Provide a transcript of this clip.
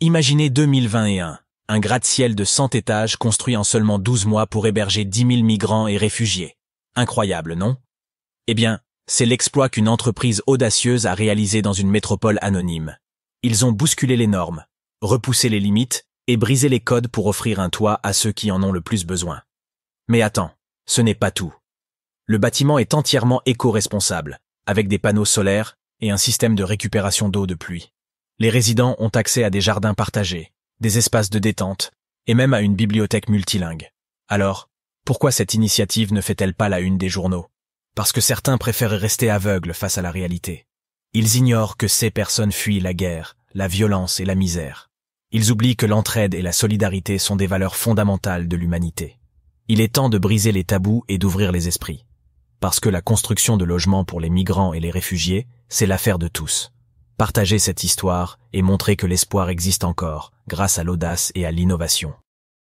Imaginez 2021, un gratte-ciel de 100 étages construit en seulement 12 mois pour héberger 10 000 migrants et réfugiés. Incroyable, non? Eh bien, c'est l'exploit qu'une entreprise audacieuse a réalisé dans une métropole anonyme. Ils ont bousculé les normes, repoussé les limites et brisé les codes pour offrir un toit à ceux qui en ont le plus besoin. Mais attends, ce n'est pas tout. Le bâtiment est entièrement éco-responsable, avec des panneaux solaires et un système de récupération d'eau de pluie. Les résidents ont accès à des jardins partagés, des espaces de détente et même à une bibliothèque multilingue. Alors, pourquoi cette initiative ne fait-elle pas la une des journaux? Parce que certains préfèrent rester aveugles face à la réalité. Ils ignorent que ces personnes fuient la guerre, la violence et la misère. Ils oublient que l'entraide et la solidarité sont des valeurs fondamentales de l'humanité. Il est temps de briser les tabous et d'ouvrir les esprits. Parce que la construction de logements pour les migrants et les réfugiés, c'est l'affaire de tous. Partagez cette histoire et montrez que l'espoir existe encore, grâce à l'audace et à l'innovation.